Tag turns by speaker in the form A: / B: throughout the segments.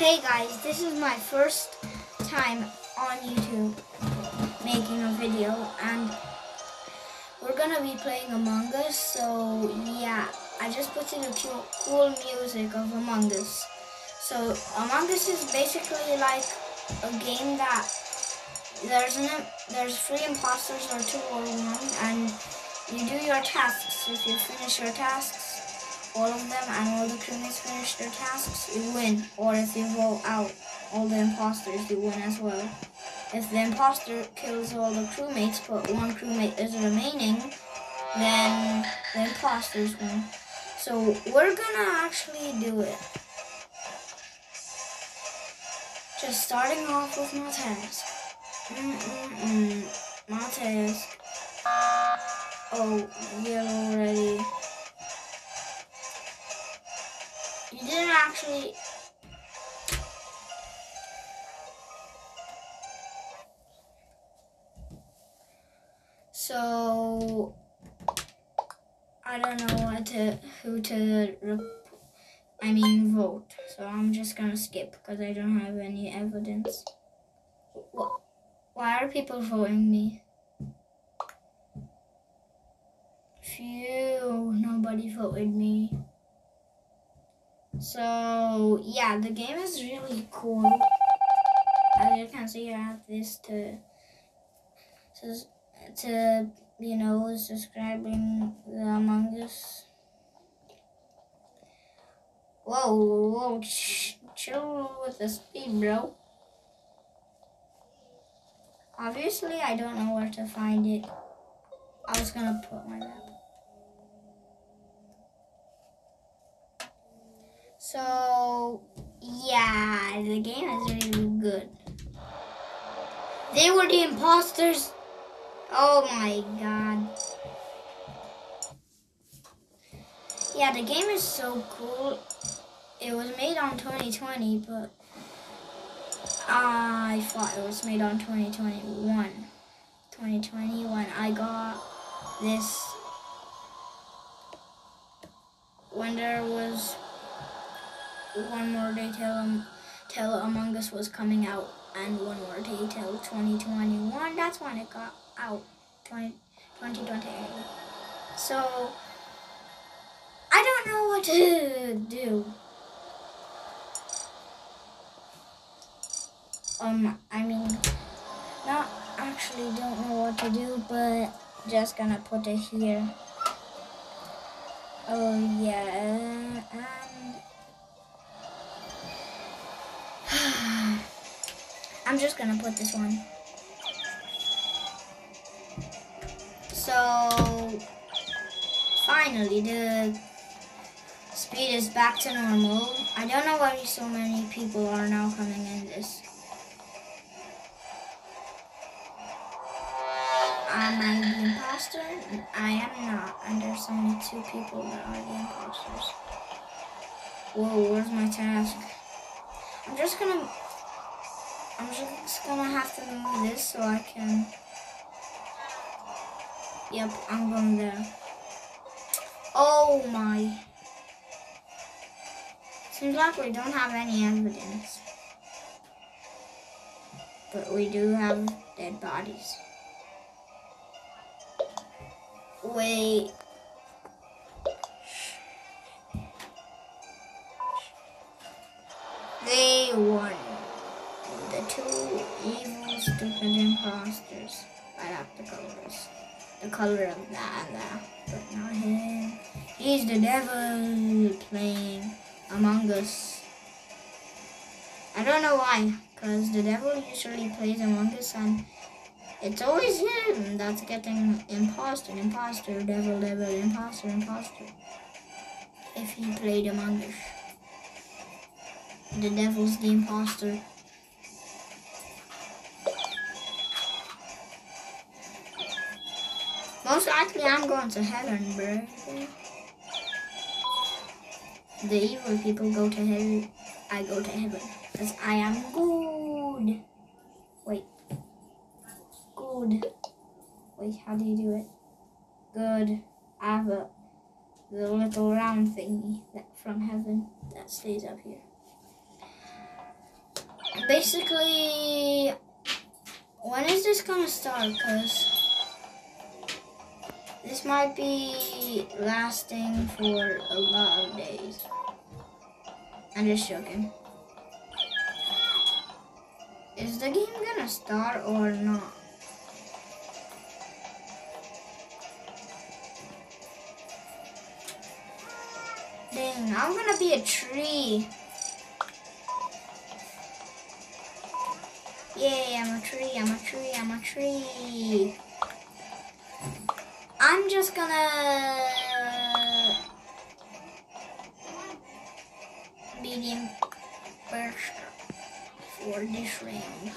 A: Hey guys, this is my first time on YouTube making a video and we're gonna be playing Among Us, so yeah, I just put in a cool, cool music of Among Us. So Among Us is basically like a game that there's an, there's three imposters or two or one and you do your tasks. If you finish your tasks, all of them and all the crewmates finish their tasks, you win. Or if you vote out all the imposters, you win as well. If the imposter kills all the crewmates but one crewmate is remaining, then the imposters win. So we're gonna actually do it. Just starting off with my. Mm-mm-mm. My task. Oh, yellow already. You didn't actually. So I don't know what to who to I mean vote. So I'm just gonna skip because I don't have any evidence. Wh- Why are people voting me? Phew, nobody voted me. So yeah, the game is really cool. As you can see, I have this to to, to you know subscribing the Among Us. Whoa, whoa, ch- chill with the speed, bro. Obviously, I don't know where to find it. I was gonna put my map. So, yeah, the game is really good. They were the imposters. Oh my god. Yeah, the game is so cool. It was made on 2020, but I thought it was made on 2021. 2020 when I got this when there was one more day um, till Among Us was coming out and one more day till 2021 that's when it got out 20, 2020 so I don't know what to do. Um I mean not actually don't know what to do but just gonna put it here. Oh yeah and I'm just gonna put this one. So finally the speed is back to normal. I don't know why so many people are now coming in this. Am I the imposter? I am not, and there's only two people that are the imposters. Whoa, where's my task? I'm just gonna I'm just gonna have to move this so I can Yep, I'm going there. Oh my Seems like we don't have any evidence. But we do have dead bodies. Wait. Imposters. Right up the colors. The color of that and that. But not him. He's the devil playing Among Us. I don't know why. Because the devil usually plays Among Us and it's always him that's getting imposter, imposter, devil, devil, imposter, imposter. If he played Among Us the devil's the imposter. Most likely I'm going to heaven, bro. The evil people go to hell. I go to heaven. Because I am good. Wait. Good. Wait, how do you do it? Good. I have a the little round thingy that from heaven that stays up here. Basically, when is this gonna start? Cause this might be lasting for a lot of days. I'm just joking. Is the game gonna start or not? Dang, I'm gonna be a tree. Yay, I'm a tree, I'm a tree, I'm a tree. I'm just gonna be the first for this round.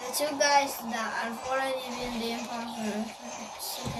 A: The two guys that have already been the imposter.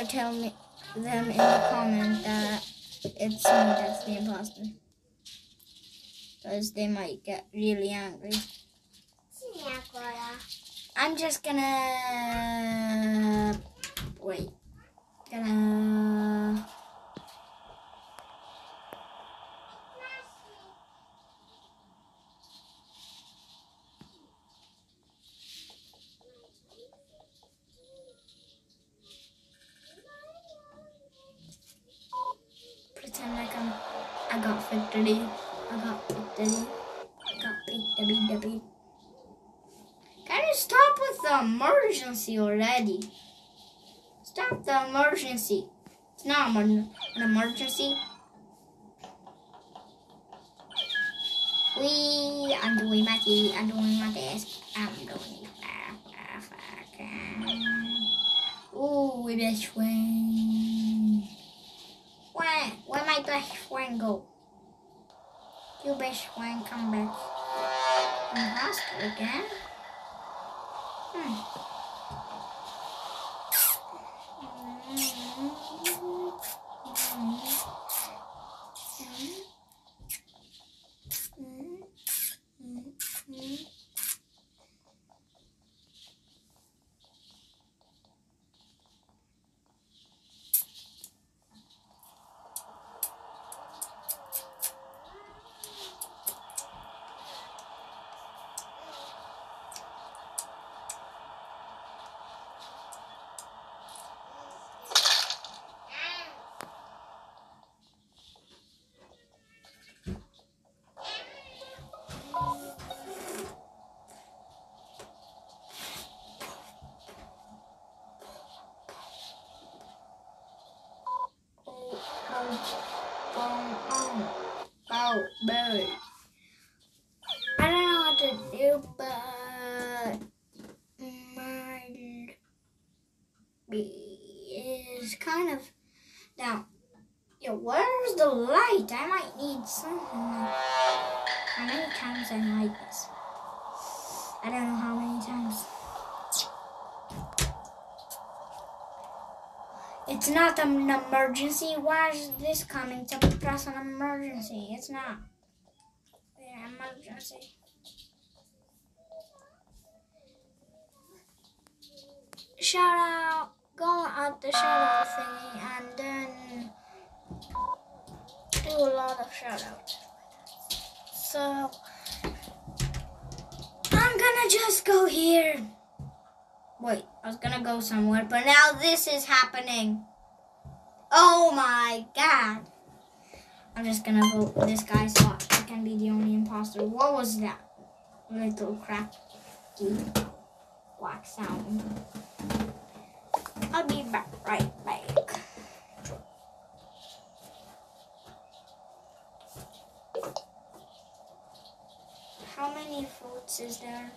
A: Dare tell me them in the comment that it's me that's the imposter. Because they might get really angry. I'm just gonna wait. Gonna pretend like I'm I got victory. I got victory. I got victory. Debbie. Can you stop with the emergency already? Stop the emergency. It's not an emergency. We, I'm doing my tea, I'm doing my best, I'm doing. Ooh, we best friend. Where, where my best friend go? Your best friend come back the hospital again? Hmm. Oh, bird. I don't know what to do, but my is kind of down. Yo, where's the I might need something. How many times I might this? I don't know how many times. It's not an emergency. Why is this coming to press an emergency? It's not. Yeah, emergency. Shout out. Go at the shout out thingy and then do a lot of shout outs. So I'm gonna just go here. Wait, I was gonna go somewhere, but now this is happening. Oh my god. I'm just gonna vote this guy so I can be the only imposter. What was that little cracky whack sound? I'll be back right back. How many votes is there?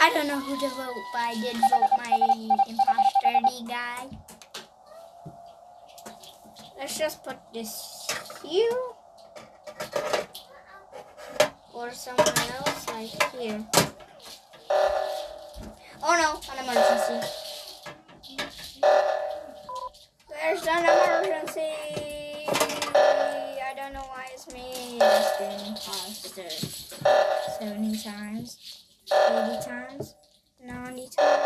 A: I don't know who to vote, but I did vote my imposter guy. Let's just put this here. Or somewhere else, like here. Oh no, an emergency. There's an emergency. I don't know why it's me. It's the imposter. 70 times. 80 times, 90 times,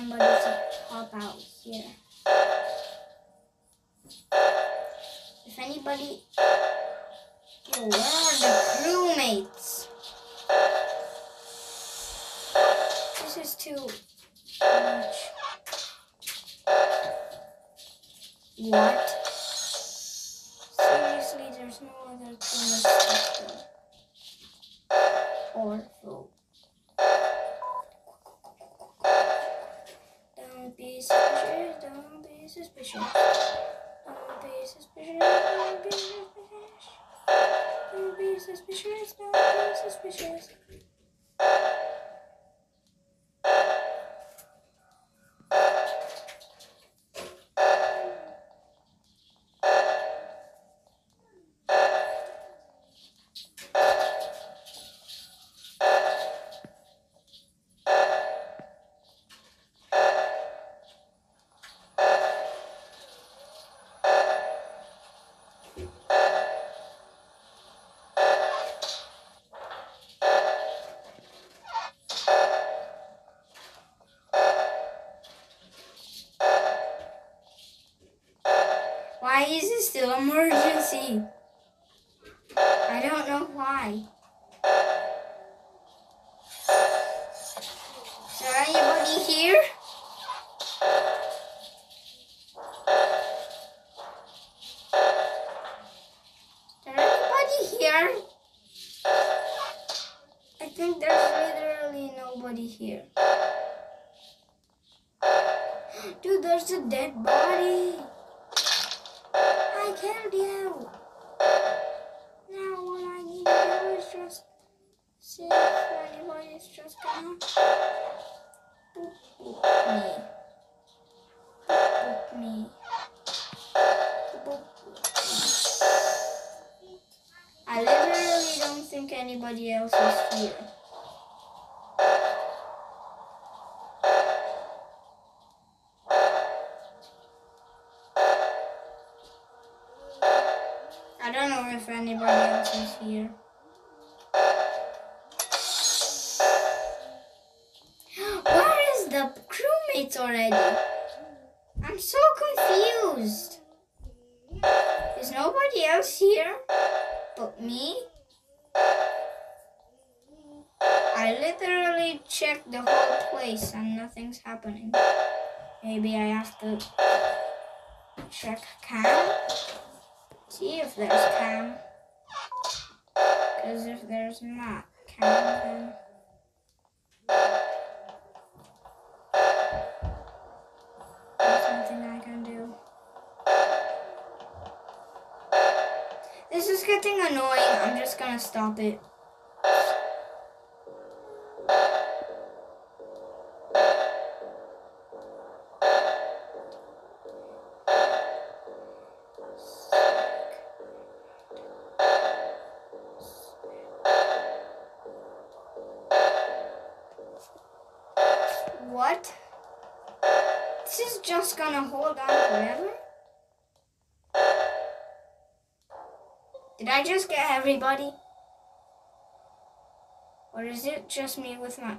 A: somebody to pop out here. If anybody... Where are the crewmates? This is too be still emergency? I don't know why. Is there anybody here? Is there anybody here? I think there's literally nobody here. Dude, there's a dead body. I killed you. Now all I need to do is just see if anybody's just gonna boop me. Boop me. Me. I literally don't think anybody else is here. I don't know if anybody else is here. Where is the crewmates already? I'm so confused. Is nobody else here but me? I literally checked the whole place and nothing's happening. Maybe I have to check cam see if there's cam. Because if there's not cam, then... Nothing I can do. This is getting annoying. I'm just gonna stop it. Just gonna hold on forever? Did I just get everybody? Or is it just me with my...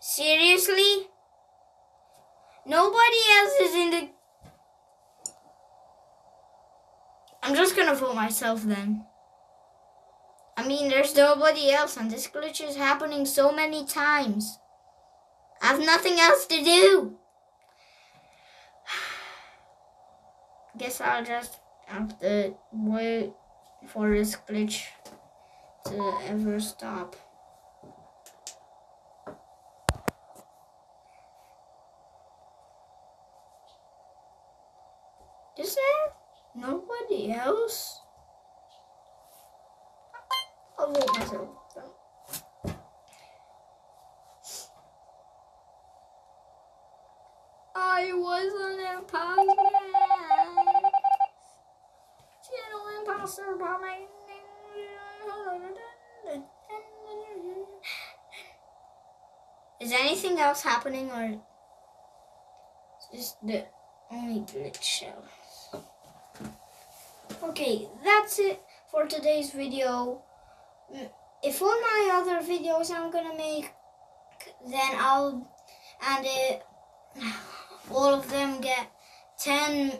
A: Seriously? Nobody else is in the... I'm just gonna vote myself then. I mean, there's nobody else, and this glitch is happening so many times. I have nothing else to do. Guess I'll just have to wait for this glitch to ever stop. Is there nobody else? I'll vote myself. I was an imposter. Channel imposter by my Is anything else happening or is the only glitch show? Okay, that's it for today's video. Mm, If all my other videos I'm gonna make, then I'll and it, all of them get 10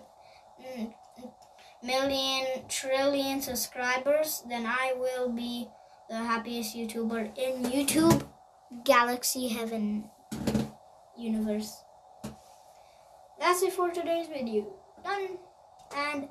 A: mm, trillion subscribers, then I will be the happiest YouTuber in YouTube Galaxy Heaven universe. That's it for today's video. Done and